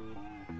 Ran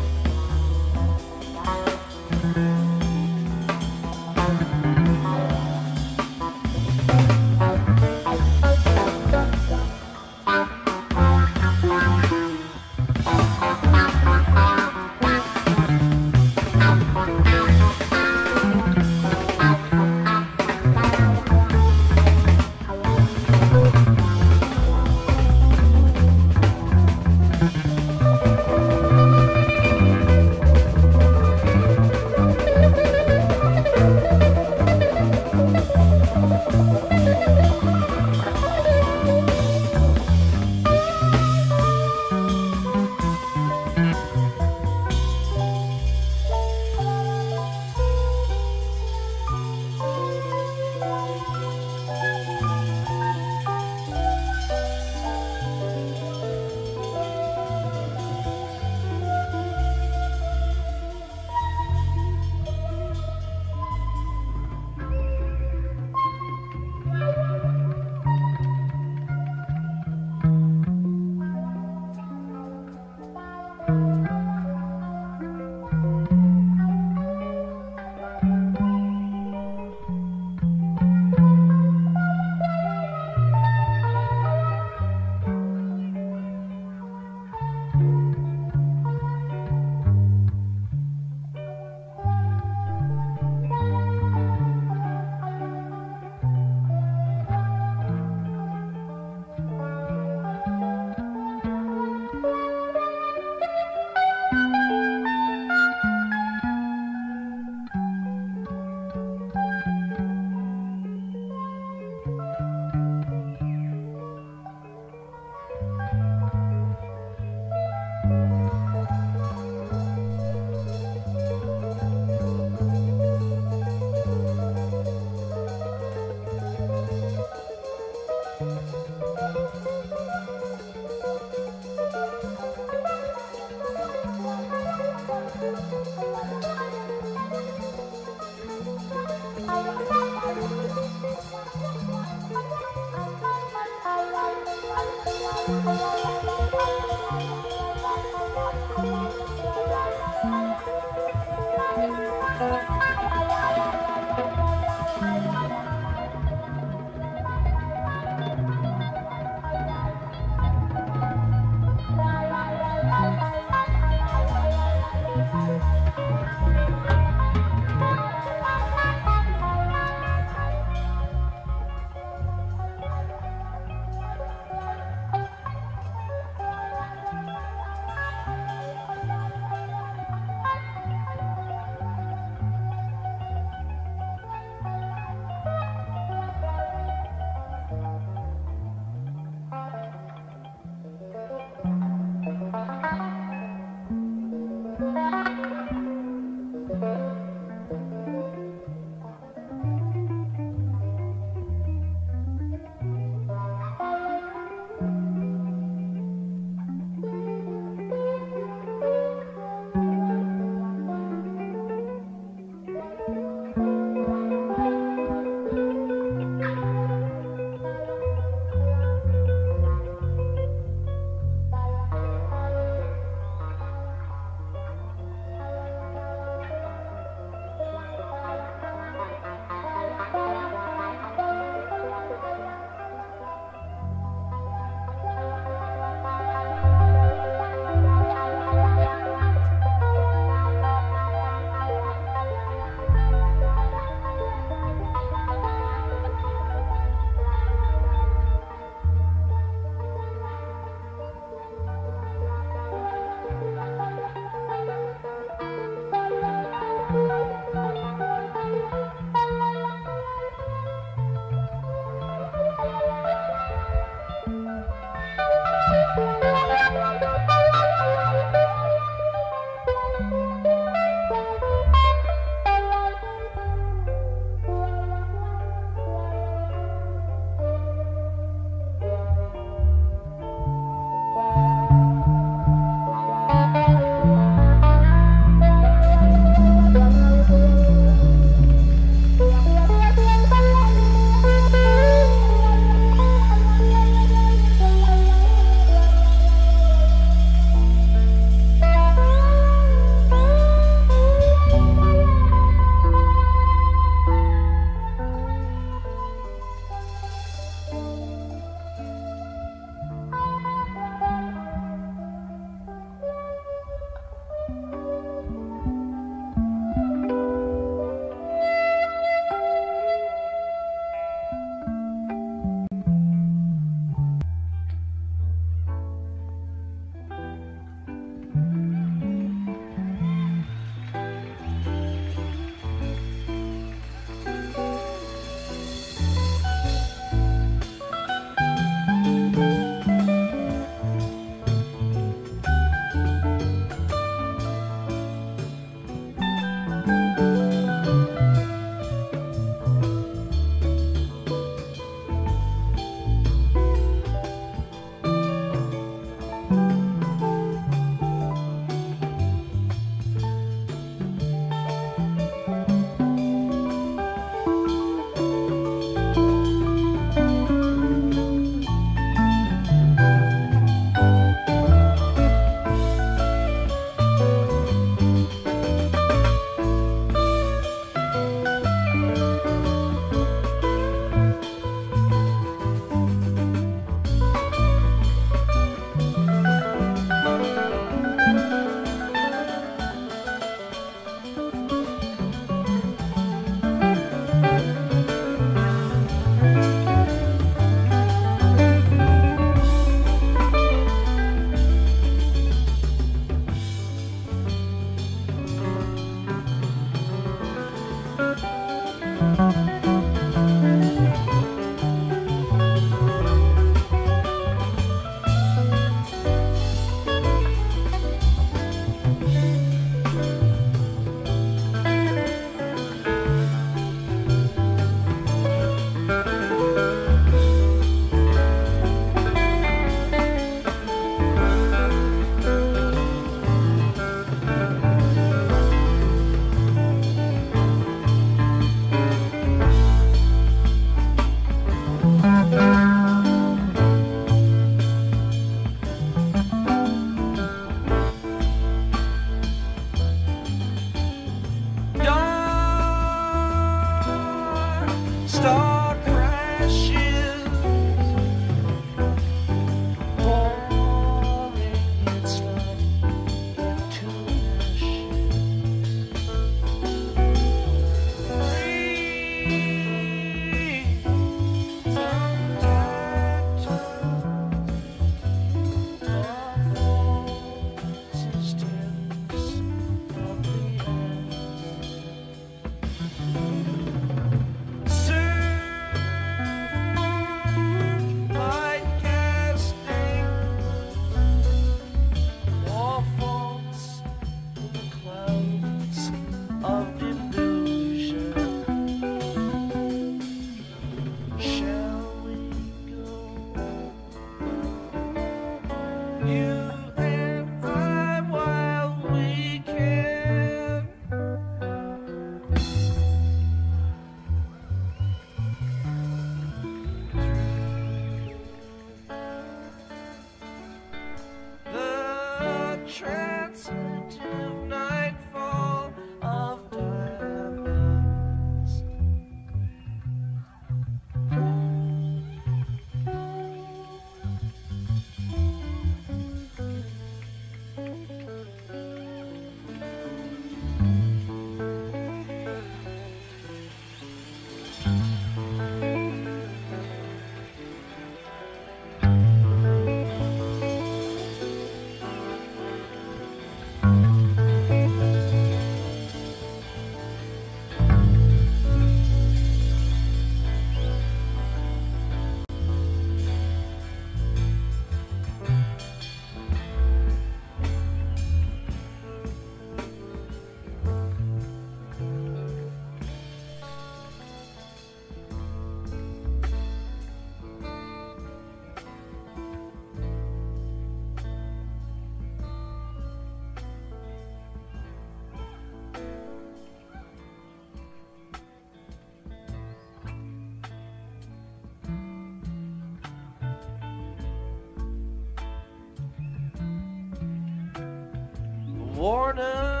warden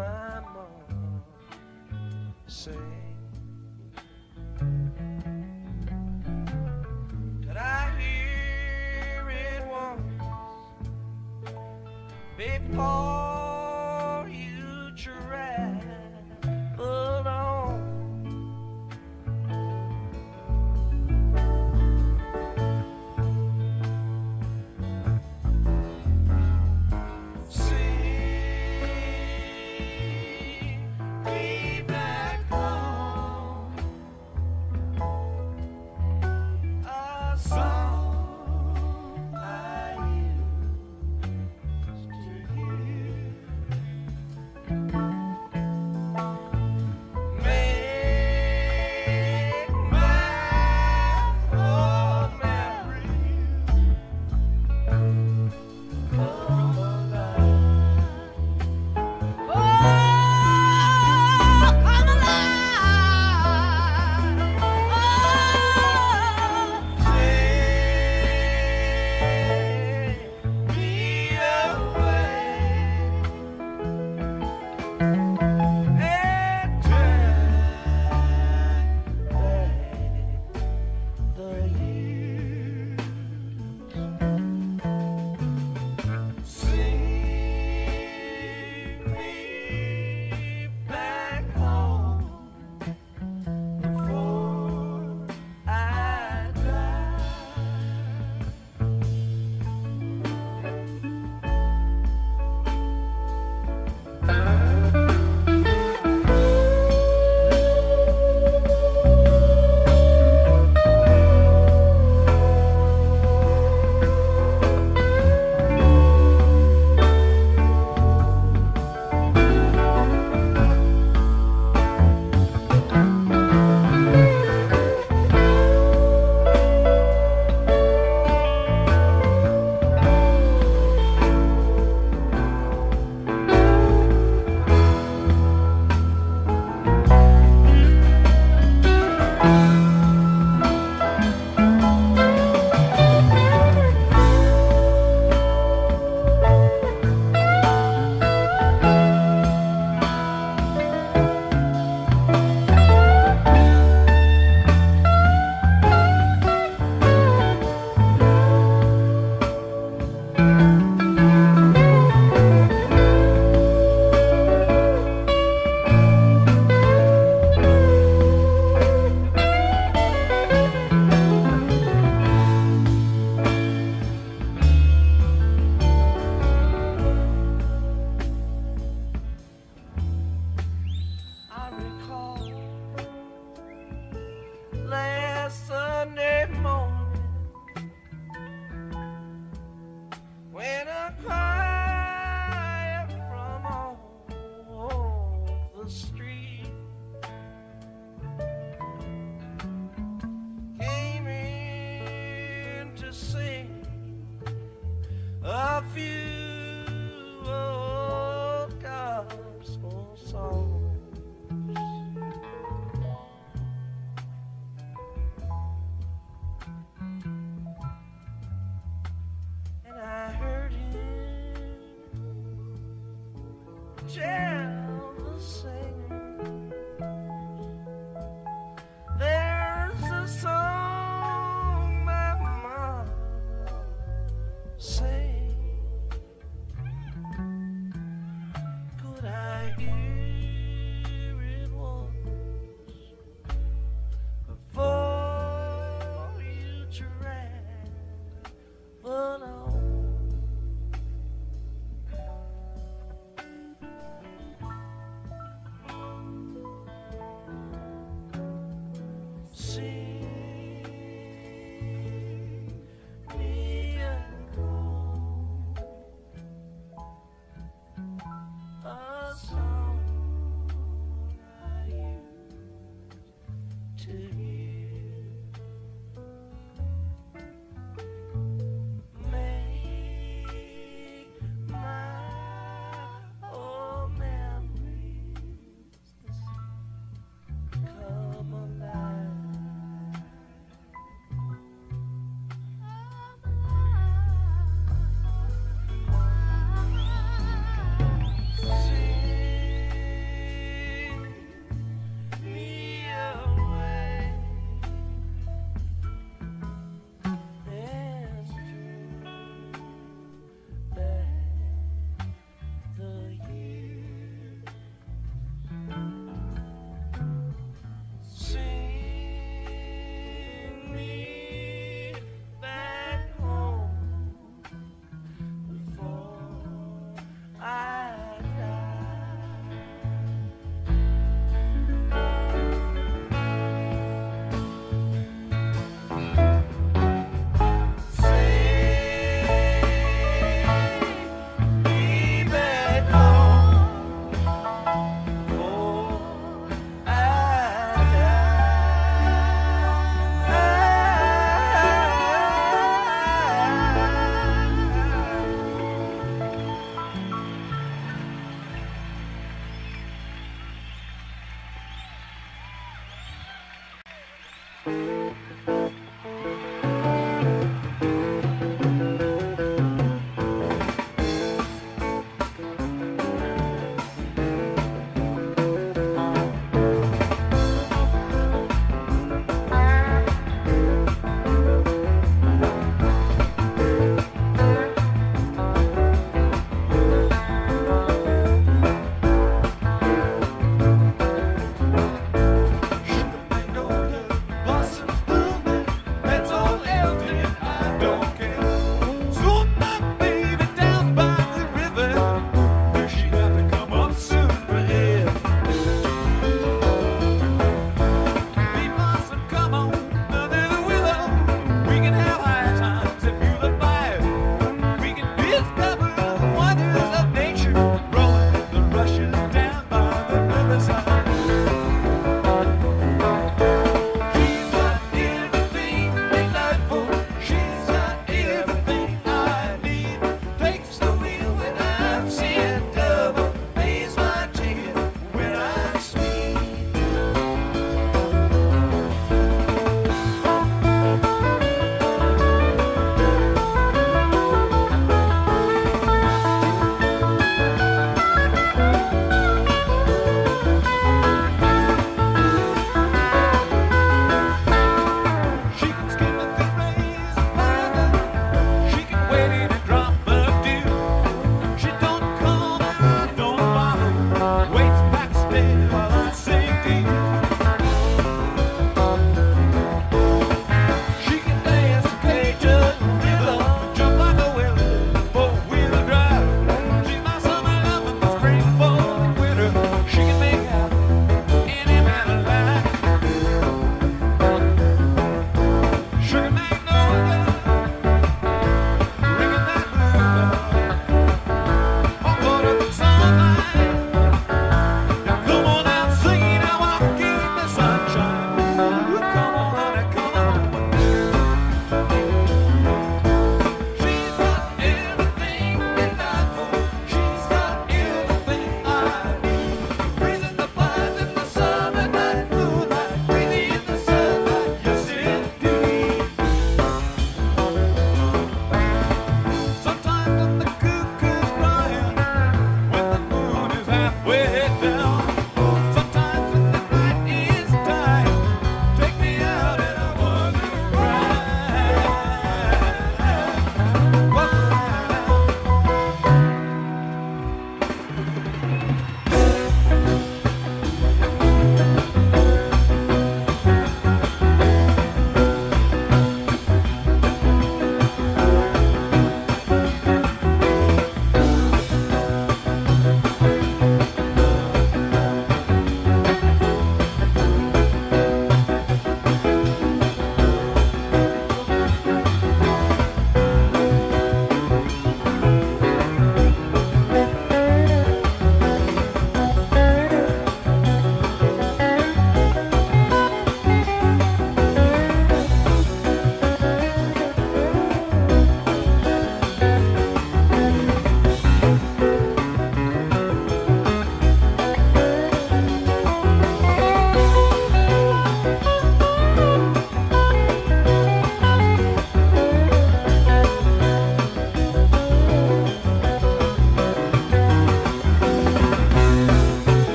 my mom say?